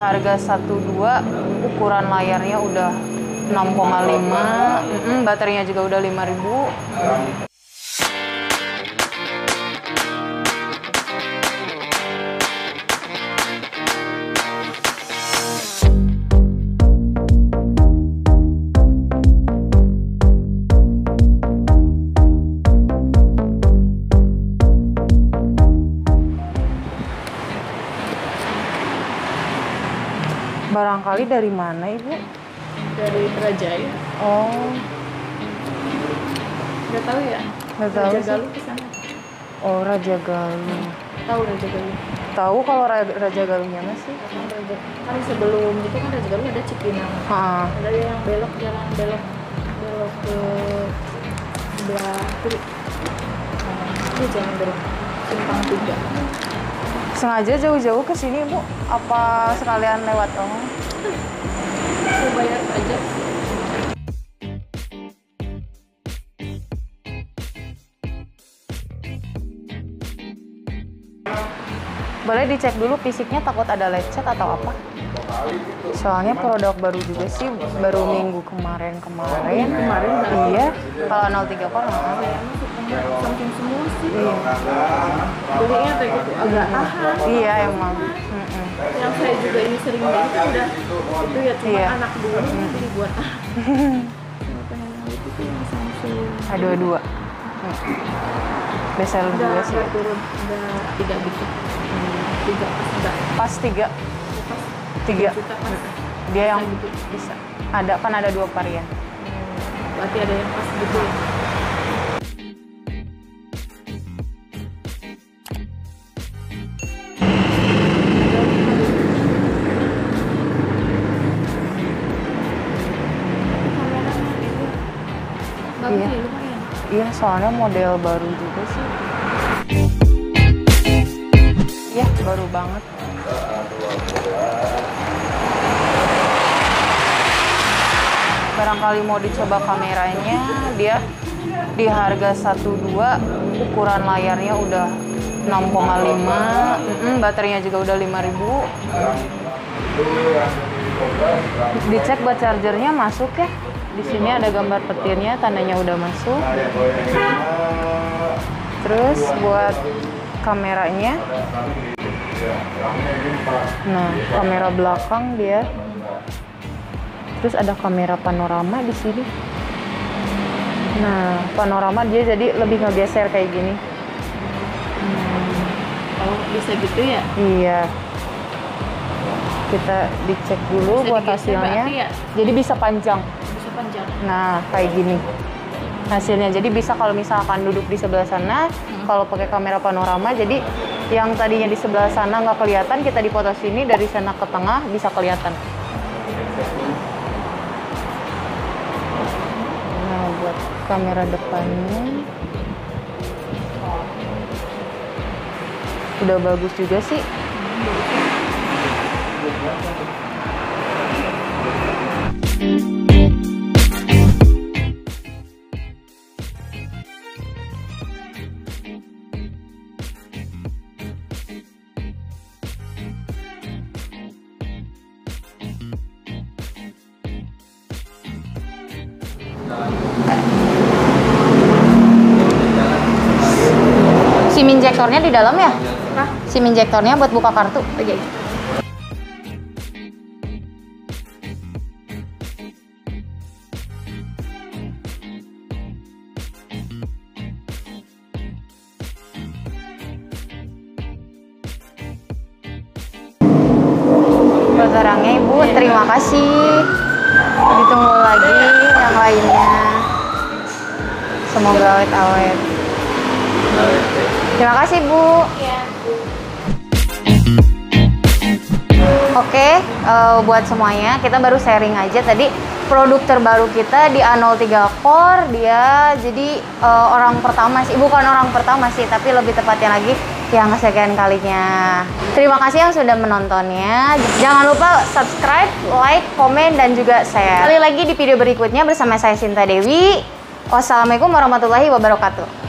Harga 12 ukuran layarnya udah 6,5 mm, baterainya juga udah 5000 Barangkali dari mana ibu? dari Trajaya Oh, nggak tahu ya? Nggak tahu Raja. Galuh ke sana. Oh, Raja Galuh. tahu Raja Galuh. Tahu kalau Ra- Raja Galuhnya masih? kan Raja kan sebelum itu kan Raja Galuh ada Cipinang. Ah, ada yang belok jalan belok belok ke sebelah kiri. Nah, itu jalan belok simpang tiga sengaja jauh-jauh ke sini bu? Apa sekalian lewat? Mau bayar aja boleh dicek dulu fisiknya takut ada lecet atau apa? Soalnya produk baru juga sih, baru minggu kemarin-kemarin. kemarin berarti Iya, kalau 03 kok kayaknya samping semua sih Iya. belinya kayak gitu agak tahan Iya emang. Yang saya juga ini sering beli itu udah itu ya cuma Iya. anak dulu jadi buat ah pengen itu tuh yang Samsung dua-dua. Mm. Bestseller udah juga sih. udah turun udah tiga gitu tiga pas enggak Pas tiga, tiga. juta pas Dia yang gitu bisa. Ada kan ada dua varian. berarti ada yang pas gitu ya Bagus Iya. ya lumayan. Iya, soalnya model baru juga sih. Iya, baru banget. Barangkali mau dicoba kameranya, dia di harga 12 ukuran layarnya udah 6,5 mm, baterainya juga udah 5000 dicek buat chargernya masuk ya. Di sini ada gambar petirnya tandanya udah masuk. Terus buat kameranya. Nah kamera belakang dia terus ada kamera panorama di sini nah panorama dia jadi lebih ngegeser kayak gini Oh, bisa gitu ya? iya kita dicek dulu Bisa buat hasilnya ya? jadi bisa panjang Bisa panjang. Nah, kayak gini hasilnya. Jadi bisa kalau misalkan duduk di sebelah sana, kalau pakai kamera panorama, jadi yang tadinya di sebelah sana nggak kelihatan, kita di foto sini dari sana ke tengah bisa kelihatan. Kamera depannya udah bagus juga sih. Injektornya di dalam ya? Hah? SIM injektornya buat buka kartu. Oke. Buat orangnya ibu, terima kasih. Ditunggu lagi yang lainnya. Semoga awet-awet. Terima kasih bu. Oke, eh, buat semuanya kita baru sharing aja tadi produk terbaru kita di A03 Core dia jadi eh, orang pertama sih bukan orang pertama sih tapi lebih tepatnya lagi yang kesekian kalinya. Terima kasih yang sudah menontonnya. Jangan lupa subscribe, like, komen dan juga share. Kali lagi di video berikutnya bersama saya Sinta Dewi. Wassalamualaikum warahmatullahi wabarakatuh.